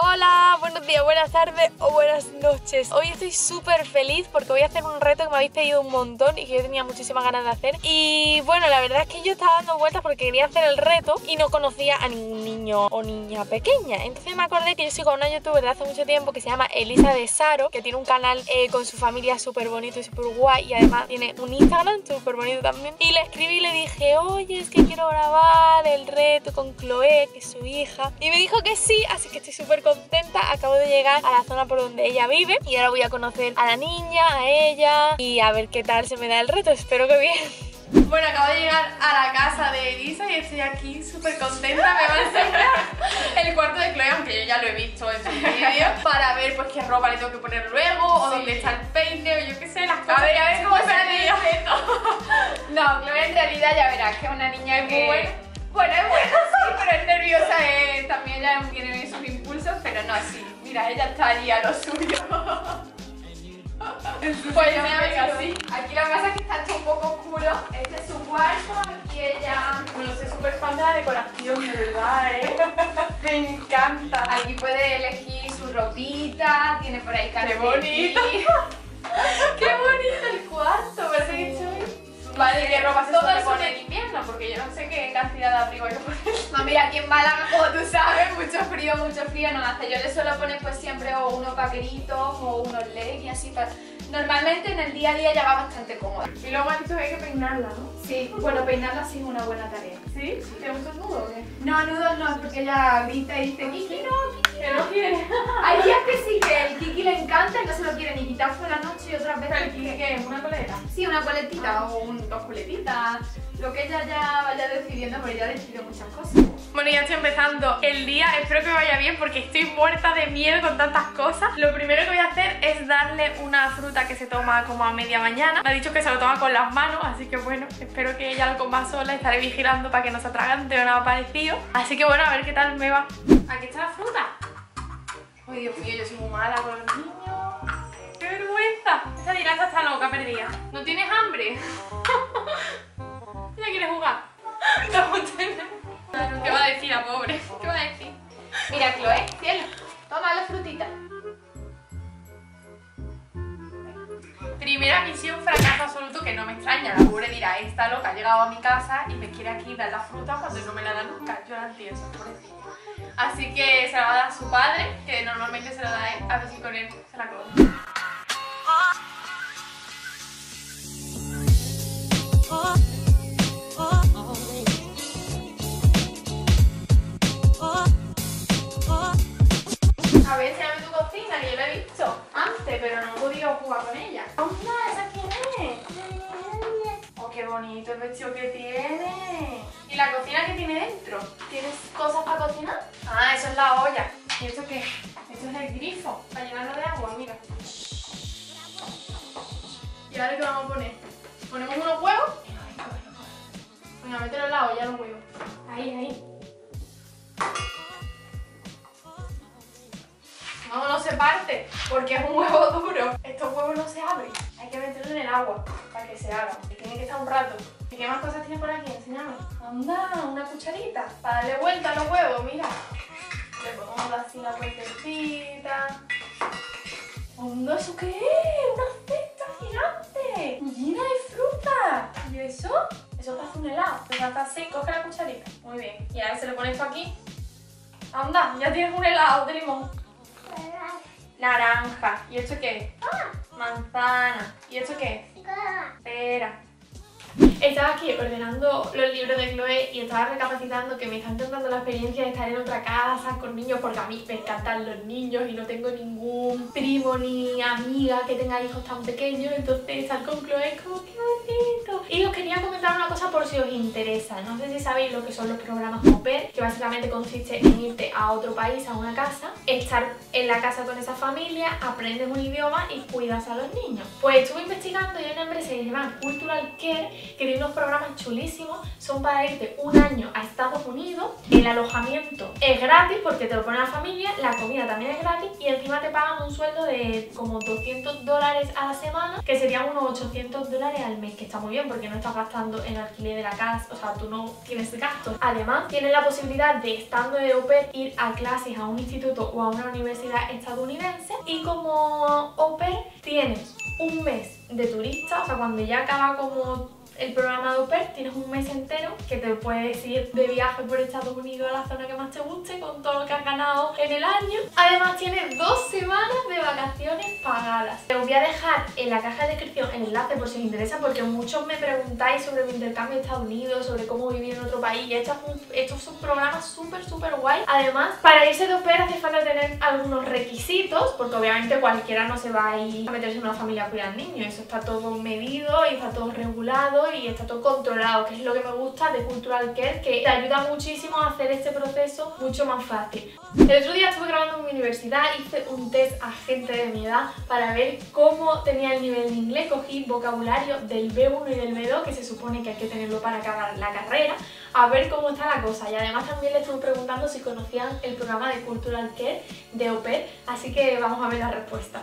Hola, buenos días, buenas tardes o buenas noches. Hoy estoy súper feliz porque voy a hacer un reto que me habéis pedido un montón y que yo tenía muchísimas ganas de hacer. Y bueno, la verdad es que yo estaba dando vueltas porque quería hacer el reto y no conocía a ningún niño o niña pequeña. Entonces me acordé que yo sigo a una youtuber de hace mucho tiempo que se llama Elisa de Saro, que tiene un canal eh, con su familia súper bonito y súper guay y además tiene un Instagram súper bonito también. Y le escribí y le dije, oye, es que quiero grabar el reto con Chloe, que es su hija. Y me dijo que sí, así que estoy súper contenta. Acabo de llegar a la zona por donde ella vive y ahora voy a conocer a la niña, a ella y a ver qué tal se me da el reto. Espero que bien. Bueno, acabo de llegar a la casa de Elisa y estoy aquí súper contenta. Me va a enseñar el cuarto de Chloe, aunque yo ya lo he visto en sus vídeos, para ver pues qué ropa le tengo que poner luego, o dónde está el peine, o yo qué sé, las cosas. A ver, a ver cómo se sale el No, Chloe en realidad ya verás que es una niña que... buena. Bueno, es buena sí, pero es nerviosa, eh, también ya tiene no, sí. Mira, ella está ahí a lo suyo. Pues me vengo así. Aquí la casa que está hecho un poco oscuro. Este es su cuarto, aquí ella... Bueno, soy súper fan de la decoración, de verdad, ¿eh? Me encanta. Aquí puede elegir su ropita, tiene por ahí calcetín. bonito! ¡Qué bonito el cuarto! Que. Vale, ¿qué ropa se Todo suele poner? en invierno, porque yo no sé qué cantidad de abrigo hay que poner. Mira, aquí en Málaga, como tú sabes, mucho frío, mucho frío no hace. Yo le suelo poner pues siempre o unos vaqueritos o unos leggings así para... Normalmente en el día a día ya va bastante cómoda. Y luego que hay que peinarla, ¿no? Sí, bueno, peinarla sí es una buena tarea. ¿Sí? ¿Tiene muchos nudos o qué? No, nudos no, porque ella grita y dice, Kiki, no, Kiki, Que no. no quiere. Hay días que sí, que el Kiki le encanta y no se lo quiere ni quitar por la noche y otras veces ¿Pero que- qué? ¿Una coleta? Sí, una coletita o un- dos coletitas, lo que ella ya vaya decidiendo, porque ella decide muchas cosas. Bueno, ya estoy empezando el día, espero que me vaya bien porque estoy muerta de miedo con tantas cosas. Lo primero que voy a hacer es darle una fruta que se toma como a media mañana. Me ha dicho que se lo toma con las manos, así que bueno, espero que ella lo coma sola. Estaré vigilando para que no se atragante o nada parecido. Así que bueno, a ver qué tal me va. Aquí está la fruta. Ay, Dios mío, yo soy muy mala con los niños. ¡Qué vergüenza! Esta dirata está loca, perdida. ¿No tienes hambre? ¿Ella quiere jugar? Chloe, cielo, toma la frutita. Primera misión fracaso absoluto que no me extraña. La pobre dirá, esta loca ha llegado a mi casa y me quiere aquí dar la fruta cuando no me la da nunca. Yo la entiendo, pobrecilla. Así que se la va a dar a su padre, que normalmente se la da a él, a ver si con él se la come. Porque es un huevo duro. Estos huevos no se abren. Hay que meterlo en el agua para que se. Y tiene que estar un rato. ¿Y qué más cosas tiene por aquí? Enséñame. Anda, una cucharita. Para darle vuelta a los huevos, mira. Le podemos dar así la vueltecita. Anda, ¿eso qué es? ¡Una cesta gigante! ¡Llena de fruta! ¿Y eso? Eso te hace un helado. Pues hasta así, coge la cucharita. Muy bien. Y ahora se le pone esto aquí. Anda, ya tienes un helado de limón. Naranja. ¿Y esto qué? Manzana. ¿Y esto qué? Pera. Estaba aquí ordenando los libros de Chloe y estaba recapacitando que me está intentando la experiencia de estar en otra casa con niños porque a mí me encantan los niños y no tengo ningún primo ni amiga que tenga hijos tan pequeños entonces estar con Chloe os interesa. No sé si sabéis lo que son los programas pair que básicamente consiste en irte a otro país, a una casa estar en la casa con esa familia aprendes un idioma y cuidas a los niños. Pues estuve investigando y hay una empresa que se llama Cultural Care que tiene unos programas chulísimos, son para irte un año a Estados Unidos, el alojamiento es gratis porque te lo pone la familia, la comida también es gratis y encima te pagan un sueldo de como 200 dólares a la semana, que serían unos 800 dólares al mes, que está muy bien porque no estás gastando en alquiler de la o sea, tú no tienes gastos. Además, tienes la posibilidad de, estando de au ir a clases a un instituto o a una universidad estadounidense y como au tienes un mes de turista, o sea, cuando ya acaba como el programa de au tienes un mes entero que te puedes ir de viaje por Estados Unidos a la zona que más te guste con todo lo que has ganado en el año. Además tienes dos semanas de vacaciones pagadas. Te voy a dejar en la caja de descripción el enlace por si os interesa porque muchos me preguntáis sobre mi intercambio a Estados Unidos, sobre cómo vivir en otro país estos, estos son programas súper súper guay. Además, para irse de au hace falta tener algunos requisitos porque obviamente cualquiera no se va a ir a meterse en una familia a cuidar niños. Eso está todo medido y está todo regulado y está todo controlado, que es lo que me gusta de Cultural Care, que te ayuda muchísimo a hacer este proceso mucho más fácil. El otro día estuve grabando en mi universidad, hice un test a gente de mi edad para ver cómo tenía el nivel de inglés, cogí vocabulario del B1 y del B2, que se supone que hay que tenerlo para acabar la carrera, a ver cómo está la cosa. Y además también le estuve preguntando si conocían el programa de Cultural Care de OPER, así que vamos a ver las respuestas.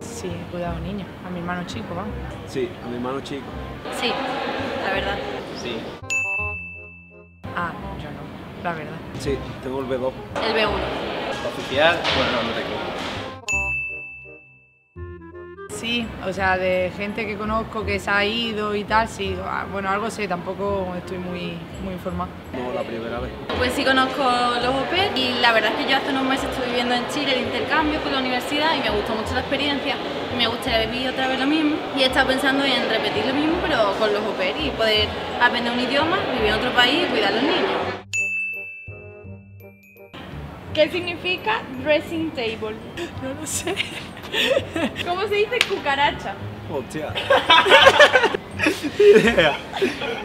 Sí, he cuidado a niños, a mi hermano chico, vamos. Sí, a mi hermano chico. Sí, la verdad. Sí. Ah, yo no, la verdad. Sí, tengo el B2. El B1. Oficial, bueno, no, no tengo. Sí, o sea, de gente que conozco que se ha ido y tal, sí. Ah, bueno, algo sé, tampoco estoy muy, muy informada. No, la primera vez. Pues sí conozco los OPE y la verdad es que yo hace unos meses estuve viviendo en Chile el intercambio con la universidad y me gustó mucho la experiencia y me gustaría vivir otra vez lo mismo y he estado pensando en repetir lo mismo pero con los OPE y poder aprender un idioma, vivir en otro país y cuidar a los niños. ¿Qué significa dressing table? No lo sé. ¿Cómo se dice cucaracha? Hostia. idea.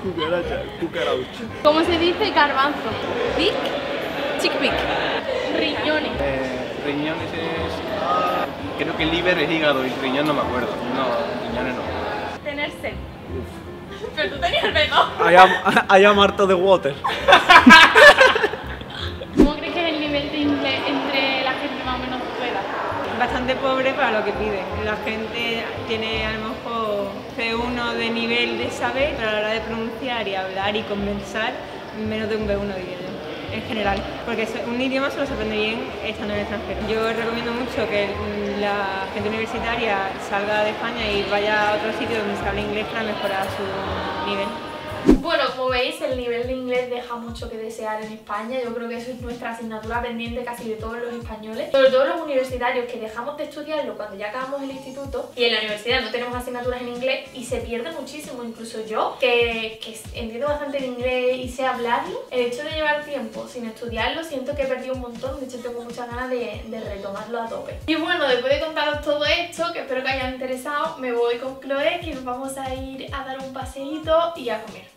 Cucaracha, cucaracha. ¿Cómo se dice garbanzo? ¿Pic? Chickpick. Riñones. Eh, riñones es. Creo que liver es hígado y riñón no me acuerdo. No, riñones no. Tener sed. Pero tú tenías el dedo. I am, I am Arto de Water. bastante pobre para lo que piden. La gente tiene a lo mejor C1 de nivel de saber, pero a la hora de pronunciar y hablar y conversar, menos de un B1 diría yo, en general. Porque un idioma se lo aprende bien estando en el extranjero. Yo recomiendo mucho que la gente universitaria salga de España y vaya a otro sitio donde se hable inglés para mejorar su nivel. Bueno, como veis, el nivel de inglés deja mucho que desear en España. Yo creo que eso es nuestra asignatura pendiente casi de todos los españoles. Sobre todo los universitarios que dejamos de estudiarlo cuando ya acabamos el instituto y en la universidad no tenemos asignaturas en inglés y se pierde muchísimo. Incluso yo, que, entiendo bastante el inglés y sé hablarlo, el hecho de llevar tiempo sin estudiarlo siento que he perdido un montón. De hecho, tengo muchas ganas de, de retomarlo a tope. Y bueno, después de contaros todo esto, que espero que haya interesado, me voy con Chloe, que nos vamos a ir a dar un paseíto y a comer.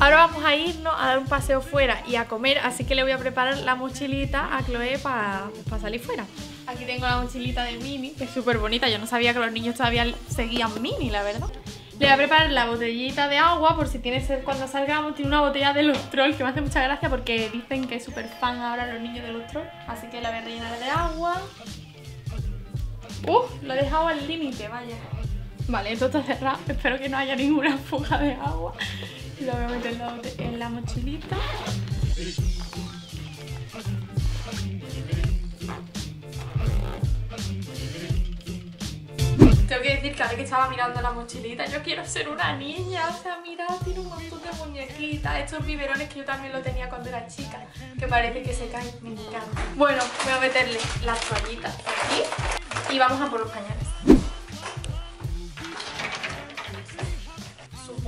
Ahora vamos a irnos a dar un paseo fuera y a comer, así que le voy a preparar la mochilita a Chloe para salir fuera. Aquí tengo la mochilita de Mini, que es súper bonita, yo no sabía que los niños todavía seguían Mini, la verdad. Le voy a preparar la botellita de agua por si tiene sed cuando salgamos. Tiene una botella de los trolls que me hace mucha gracia porque dicen que es súper fan ahora los niños de los trolls. Así que la voy a rellenar de agua. ¡Uf! Lo he dejado al límite, vaya. Vale, esto está cerrado. Espero que no haya ninguna fuga de agua. Lo voy a meter en la mochilita. Tengo que decir que ahora que estaba mirando la mochilita, yo quiero ser una niña. O sea, mira, tiene un montón de muñequitas. Estos biberones que yo también lo tenía cuando era chica, que parece que se caen. Me encanta. Bueno, voy a meterle las toallitas aquí y vamos a por los pañales.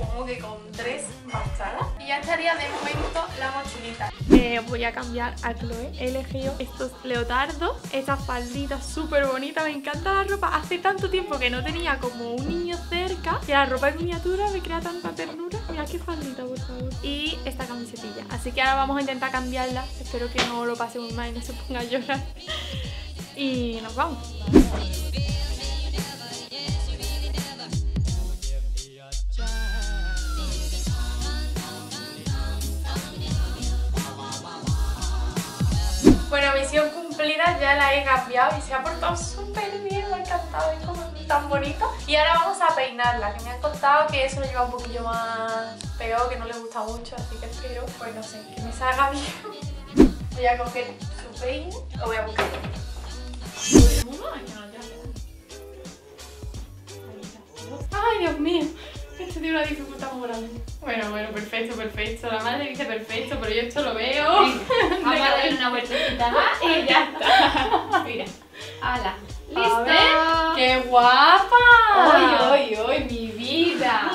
Supongo que con tres bastará. Y ya estaría de momento la mochilita. Eh, voy a cambiar a Chloe. He elegido estos leotardos, esta faldita súper bonita. Me encanta la ropa. Hace tanto tiempo que no tenía como un niño cerca que la ropa en miniatura me crea tanta ternura. Mira qué faldita, por favor. Y esta camisetilla. Así que ahora vamos a intentar cambiarla. Espero que no lo pase muy mal y no se ponga a llorar. Y nos vamos. Misión cumplida ya la he cambiado y se ha portado súper bien, me ha encantado, es como tan bonito. Y ahora vamos a peinarla, que me han contado que eso lo lleva un poquillo más peor, que no le gusta mucho, así que espero, pues no sé, que me salga bien. Voy a coger su peine, lo voy a buscar. Ay, Dios mío. Esto tiene una dificultad muy. Bueno, bueno, perfecto, perfecto. La madre dice perfecto, pero yo esto lo veo. Vamos a darle una vueltecita más y ya está. Mira. ¡Hala! ¿Listo? ¡Qué guapa! ¡Ay, ay, ay, mi vida!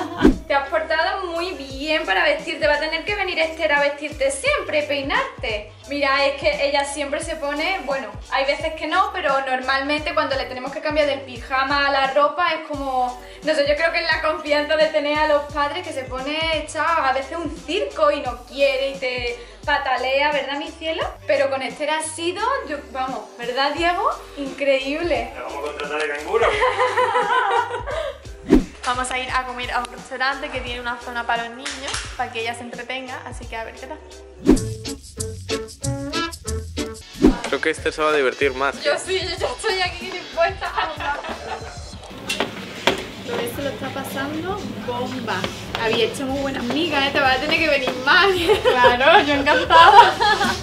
Te has portado muy bien para vestirte. Va a tener que venir Esther a vestirte siempre, peinarte. Mira, es que ella siempre se pone, bueno, hay veces que no, pero normalmente cuando le tenemos que cambiar del pijama a la ropa es como, no sé, yo creo que es la confianza de tener a los padres que se pone hecha a veces un circo y no quiere y te patalea, ¿verdad, mi cielo? Pero con Esther ha sido, yo, vamos, ¿verdad, Diego? Increíble. vamos a contratar de canguro. Vamos a ir a comer a un restaurante que tiene una zona para los niños, para que ella se entretenga, así que a ver qué tal. Creo que este se va a divertir más. Yo sí, yo, yo estoy aquí dispuesta a esto lo está pasando bomba. Había hecho muy buena amiga, ¿eh? te va a tener que venir más. Claro, yo encantada.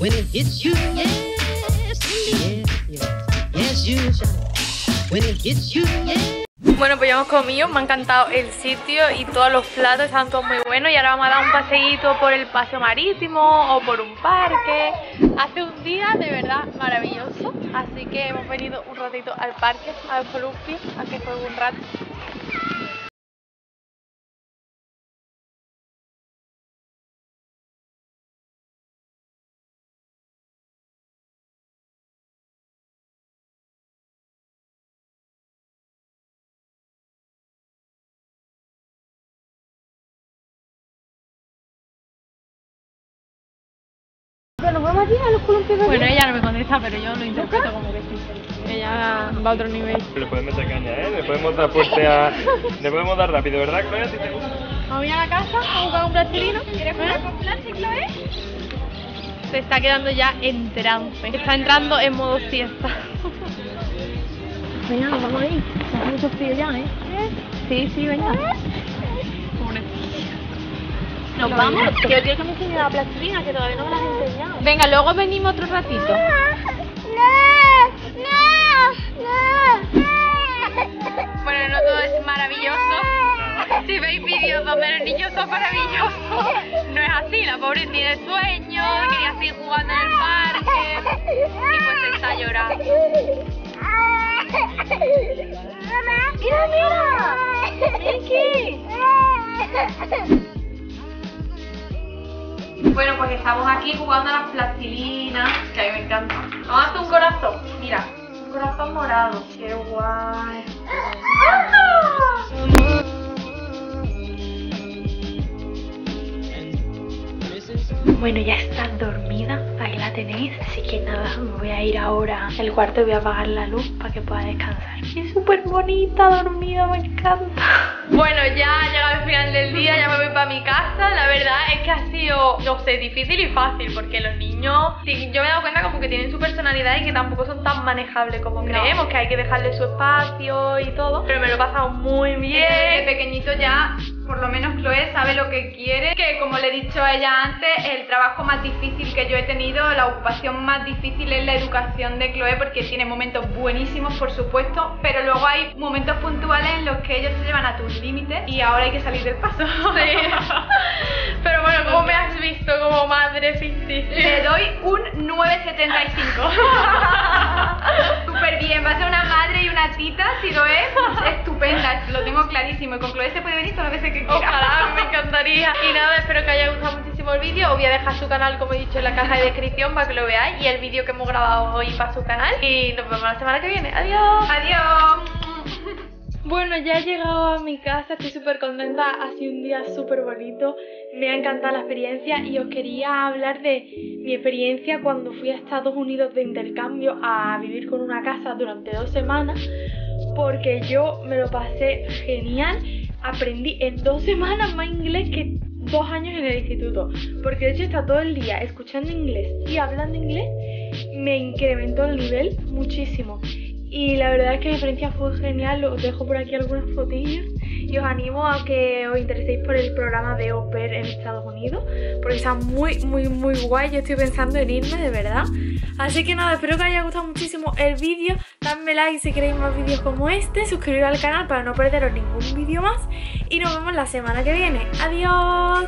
When it hits you, yes, yes, yes, yes, you shall. When it hits you, yes. Bueno, pues ya hemos comido, me ha encantado el sitio y todos los platos están todos muy buenos y ahora vamos a dar un paseíto por el paseo marítimo o por un parque. Hace un día de verdad maravilloso, así que hemos venido un ratito al parque, al columpio, a que juegue un rato. Bueno, ella no me contesta, pero yo lo interpreto como que sí. Ella va a otro nivel. Le podemos meter caña, ¿eh? Le podemos dar fuerte a... Le podemos dar rápido, ¿verdad, Chloe? ¿A ti te gusta? Vamos a ir a la casa a buscar un plastilino. ¿Quieres jugar con plástico, eh? Se está quedando ya en trance. Está entrando en modo siesta. Venga, vamos a ir. Hace mucho frío ya, ¿eh? Sí, sí, venga. Nos vamos. Que yo quiero que me enseñe la plastilina, que todavía no me la enseñado. Venga, luego venimos otro ratito. Bueno, no todo es maravilloso. Si veis vídeos donde los niños son maravillosos, no es así. La pobre tiene sueño, quería seguir jugando en el parque y pues está llorando. ¡Mira, mira! ¡Miki! Bueno, pues estamos aquí jugando a las plastilinas, que a mí me encanta. Vamos a hacer un corazón, mira, un corazón morado. ¡Qué guay! Bueno, ya está dormida, ahí la tenéis, así que nada, me voy a ir ahora al cuarto y voy a apagar la luz para que pueda descansar. Es súper bonita, dormida, me encanta. Bueno, ya ha llegado el final del día, ya me voy para mi casa. La verdad sido, no sé, difícil y fácil, porque los niños, sí, yo me he dado cuenta como que tienen su personalidad y que tampoco son tan manejables como creemos, que hay que dejarle su espacio y todo. Pero me lo he pasado muy bien. De pequeñito ya, por lo menos Chloe sabe lo que quiere, que como le he dicho a ella antes, el trabajo más difícil que yo he tenido, la ocupación más difícil es la educación de Chloe porque tiene momentos buenísimos, por supuesto, pero luego hay momentos puntuales en los que ellos se llevan a tus límites y ahora hay que salir del paso. Pero ficticia? Le doy un 9,75. Súper bien, va a ser una madre y una tita, si lo es, estupenda, lo tengo clarísimo. Y con Chloe se puede venir todas las veces que quiera. Ojalá, me encantaría. Y nada, espero que haya gustado muchísimo el vídeo. Os voy a dejar su canal, como he dicho, en la caja de descripción para que lo veáis. Y el vídeo que hemos grabado hoy para su canal. Y nos vemos la semana que viene. Adiós. Adiós. Bueno, ya he llegado a mi casa, estoy súper contenta, ha sido un día súper bonito, me ha encantado la experiencia y os quería hablar de mi experiencia cuando fui a Estados Unidos de intercambio a vivir con una casa durante dos semanas, porque yo me lo pasé genial, aprendí en dos semanas más inglés que dos años en el instituto. Porque de hecho está todo el día escuchando inglés y hablando inglés. Me incrementó el nivel muchísimo. Y la verdad es que mi experiencia fue genial. Os dejo por aquí algunas fotillos. Y os animo a que os intereséis por el programa de Pair en Estados Unidos. Porque está muy, muy, muy guay. Yo estoy pensando en irme, de verdad. Así que nada, espero que os haya gustado muchísimo el vídeo. Dadme like si queréis más vídeos como este. Suscribiros al canal para no perderos ningún vídeo más. Y nos vemos la semana que viene. Adiós.